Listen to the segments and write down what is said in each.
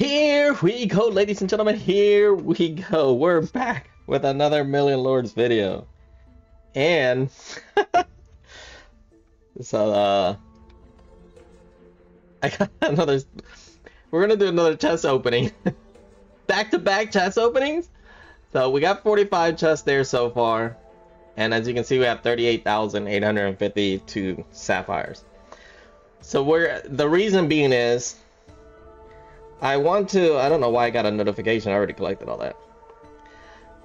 Here we go, ladies and gentlemen. Here we go. We're back with another Million Lords video. And so uh I got another we're gonna do another chest opening. back to back chest openings. So we got 45 chests there so far. And as you can see, we have 38,852 sapphires. So we're the reason being is I want to I don't know why I got a notification. I already collected all that.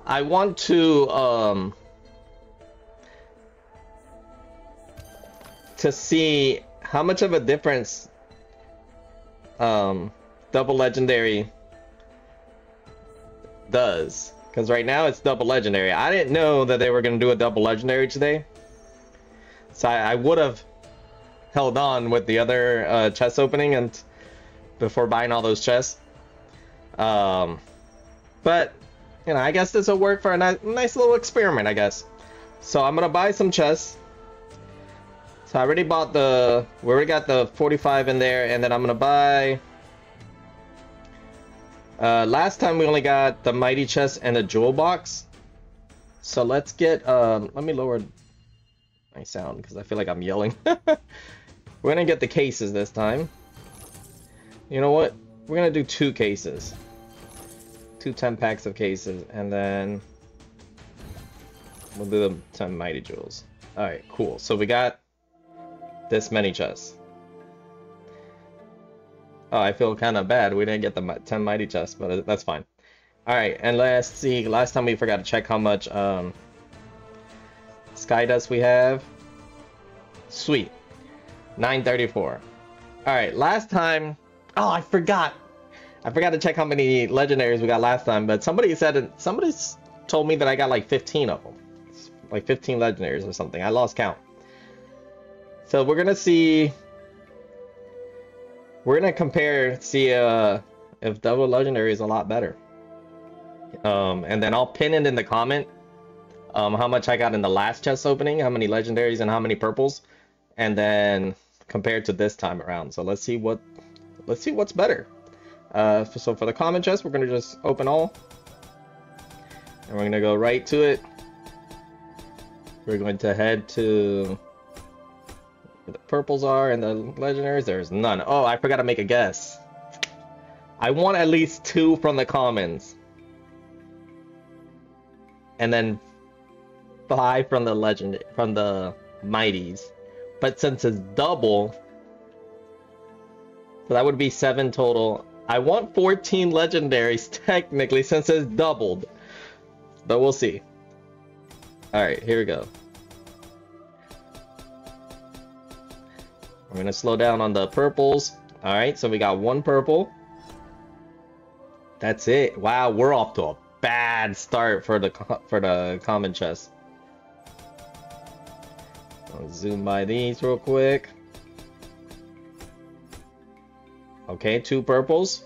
I want to um to see how much of a difference um double legendary does because right now it's double legendary I didn't know that they were gonna do a double legendary today so I, I would have held on with the other uh, chest opening and before buying all those chests um but you know I guess this will work for a nice, nice little experiment I guess so I'm gonna buy some chests so I already bought the, we already got the 45 in there, and then I'm gonna buy, uh, last time we only got the Mighty Chest and the Jewel Box. So let's get, um, let me lower my sound, because I feel like I'm yelling. We're gonna get the cases this time. You know what? We're gonna do two cases. Two 10 packs of cases, and then we'll do the 10 Mighty Jewels. Alright, cool. So we got this many chests. Oh, I feel kind of bad. We didn't get the 10 mighty chests, but that's fine. Alright, and let's see. Last time we forgot to check how much um, sky dust we have. Sweet. 934. Alright, last time... Oh, I forgot. I forgot to check how many legendaries we got last time, but somebody said... Somebody told me that I got like 15 of them. Like 15 legendaries or something. I lost count. So we're gonna see. We're gonna compare, see uh, if double legendary is a lot better. Um, and then I'll pin it in the comment. Um, how much I got in the last chest opening, how many legendaries and how many purples, and then compared to this time around. So let's see what, let's see what's better. Uh, so for the common chest, we're gonna just open all, and we're gonna go right to it. We're going to head to the purples are and the legendaries, there's none. Oh, I forgot to make a guess. I want at least two from the commons. And then five from the legend from the mighties. But since it's double, so that would be seven total. I want 14 legendaries technically since it's doubled. But we'll see. Alright, here we go. I'm gonna slow down on the purples. Alright, so we got one purple. That's it. Wow, we're off to a bad start for the for the common chest. I'll zoom by these real quick. Okay, two purples.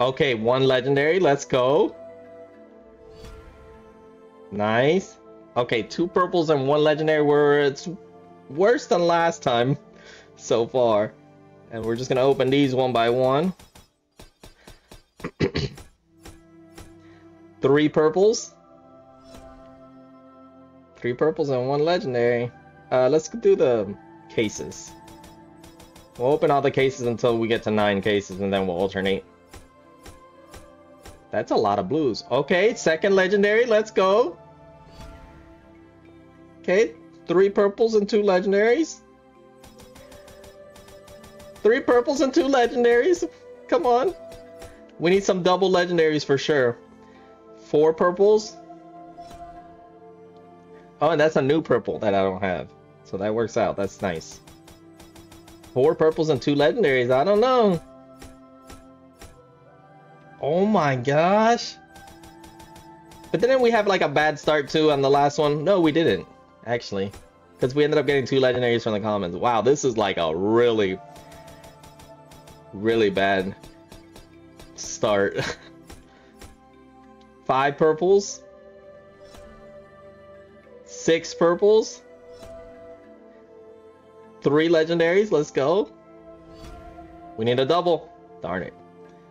Okay, one legendary. Let's go. Nice. Okay, two purples and one legendary. Where it's worse than last time so far. And we're just gonna open these one by one. Three purples. Three purples and one legendary. Uh, let's do the cases. We'll open all the cases until we get to nine cases and then we'll alternate. That's a lot of blues. Okay, second legendary, let's go. Okay, Three purples and two legendaries. Three purples and two legendaries. Come on. We need some double legendaries for sure. Four purples. Oh, and that's a new purple that I don't have. So that works out. That's nice. Four purples and two legendaries. I don't know. Oh my gosh. But then we have like a bad start too on the last one. No, we didn't actually. Because we ended up getting two legendaries from the commons. Wow, this is like a really, really bad start. Five purples. Six purples. Three legendaries, let's go. We need a double. Darn it.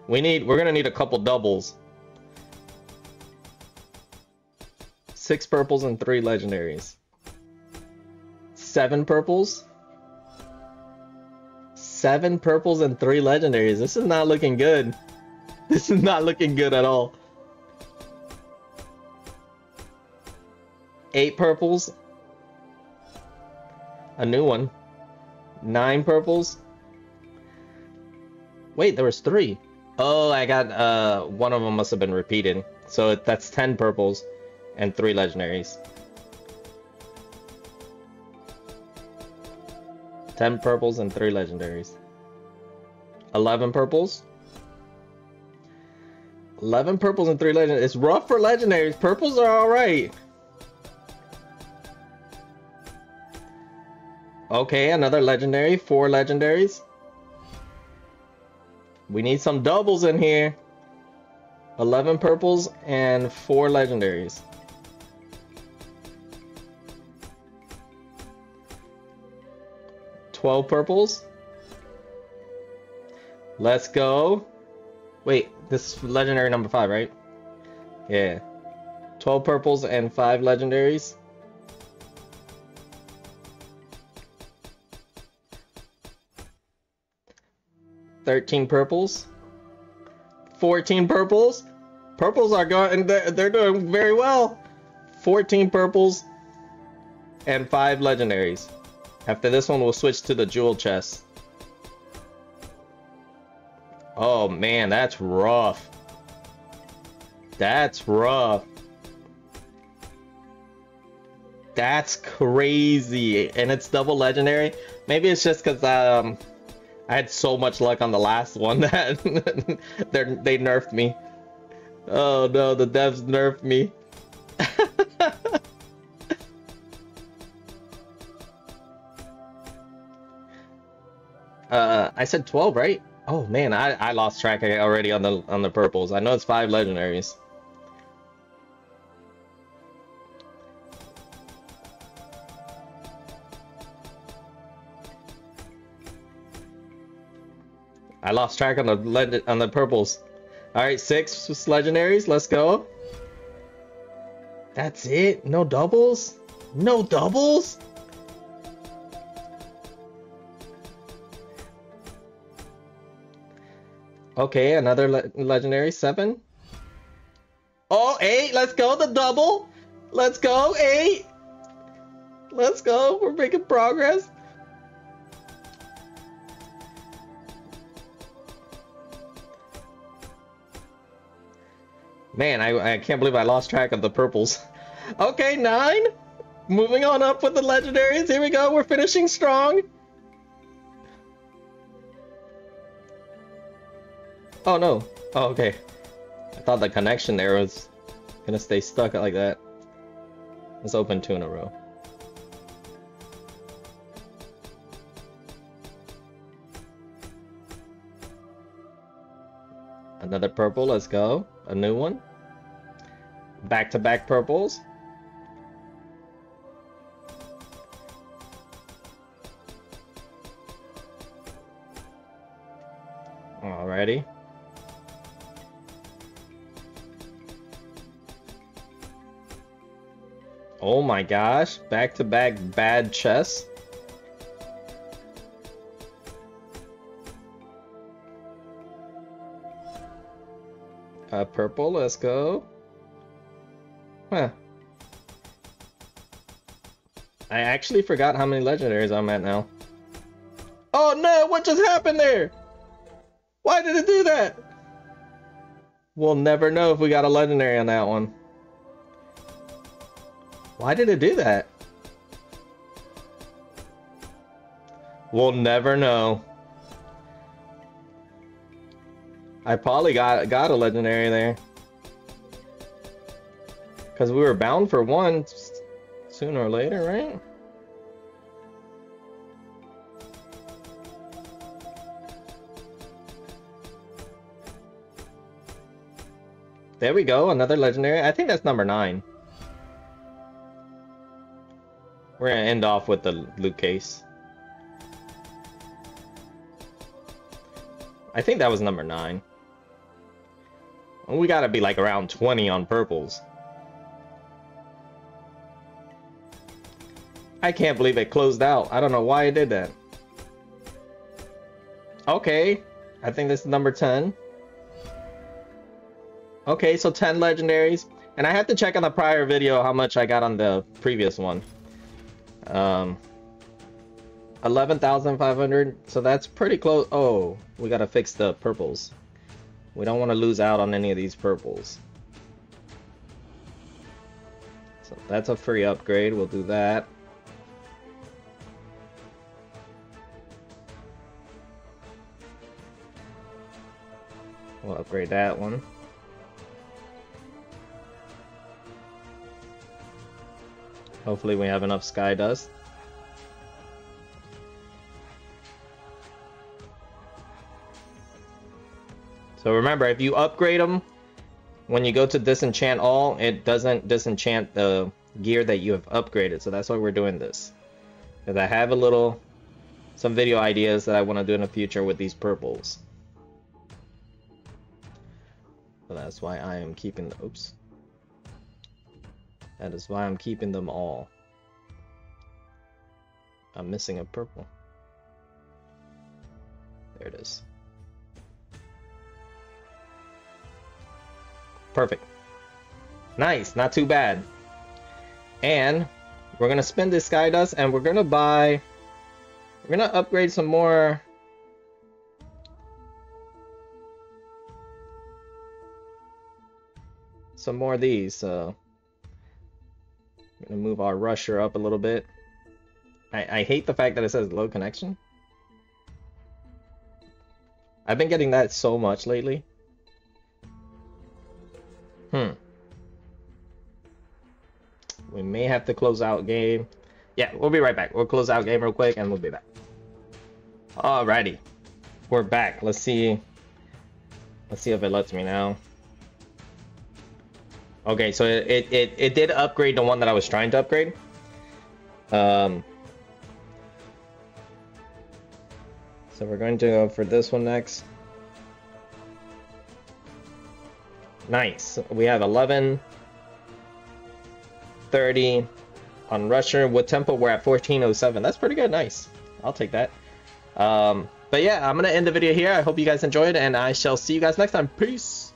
We need, we're gonna need a couple doubles. Six purples and three legendaries. Seven purples? Seven purples and three legendaries. This is not looking good. This is not looking good at all. Eight purples. A new one. Nine purples. Wait, there was three. Oh, I got, uh, one of them must have been repeated. So that's 10 purples and three legendaries. 10 purples and three legendaries. 11 purples. 11 purples and three legendaries. It's rough for legendaries. Purples are alright. Okay, another legendary. Four legendaries. We need some doubles in here. 11 purples and 4 legendaries. Twelve purples. Let's go. Wait, this is legendary number five, right? Yeah. Twelve purples and five legendaries. 13 purples. 14 purples. Purples are going, they're, they're doing very well. 14 purples and 5 legendaries. After this one, we'll switch to the jewel chest. Oh man, that's rough. That's rough. That's crazy. And it's double legendary. Maybe it's just because um, I had so much luck on the last one that they nerfed me. Oh no, the devs nerfed me. uh, I said 12, right? Oh man, I, I lost track already on the on the purples. I know it's five legendaries. I lost track on the on the purples. All right, six legendaries. Let's go. That's it. No doubles. No doubles. Okay, another le legendary seven. Oh, eight. Let's go. The double. Let's go. Eight. Let's go. We're making progress. Man, I, I can't believe I lost track of the purples. Okay, nine. Moving on up with the legendaries. Here we go. We're finishing strong. Oh, no. Oh, okay. I thought the connection there was gonna stay stuck like that. Let's open two in a row. Another purple, let's go. A new one. Back-to-back -back purples. Alrighty. Oh my gosh, back-to-back -back bad chess. Uh, purple, let's go. Huh. I actually forgot how many legendaries I'm at now. Oh no, what just happened there? Why did it do that? We'll never know if we got a legendary on that one. Why did it do that? We'll never know. I probably got got a legendary there. Because we were bound for one sooner or later, right? There we go, another legendary. I think that's number nine. We're gonna end off with the loot case. I think that was number 9. We gotta be like around 20 on purples. I can't believe it closed out. I don't know why it did that. Okay, I think this is number 10. Okay, so 10 legendaries. And I have to check on the prior video how much I got on the previous one. Um, 11,500. So that's pretty close. Oh, we gotta fix the purples. We don't want to lose out on any of these purples. So that's a free upgrade. We'll do that. Upgrade that one. Hopefully we have enough sky dust. So remember, if you upgrade them, when you go to disenchant all, it doesn't disenchant the gear that you have upgraded. So that's why we're doing this. Because I have a little, some video ideas that I want to do in the future with these purples. That's why I am keeping the, oops. That is why I'm keeping them all. I'm missing a purple. There it is. Perfect. Nice, not too bad. And we're gonna spend this sky dust and we're gonna buy we're gonna upgrade some more some more of these I'm gonna move our rusher up a little bit. I, I hate the fact that it says low connection. I've been getting that so much lately. Hmm. We may have to close out game. Yeah, we'll be right back. We'll close out game real quick and we'll be back. Alrighty. We're back. Let's see. Let's see if it lets me now. Okay, so it, it, it did upgrade the one that I was trying to upgrade. Um, so we're going to go for this one next. Nice. We have 11, 30 on Rusher. With tempo, we're at 1407. That's pretty good. Nice. I'll take that. Um, but yeah, I'm going to end the video here. I hope you guys enjoyed, and I shall see you guys next time. Peace.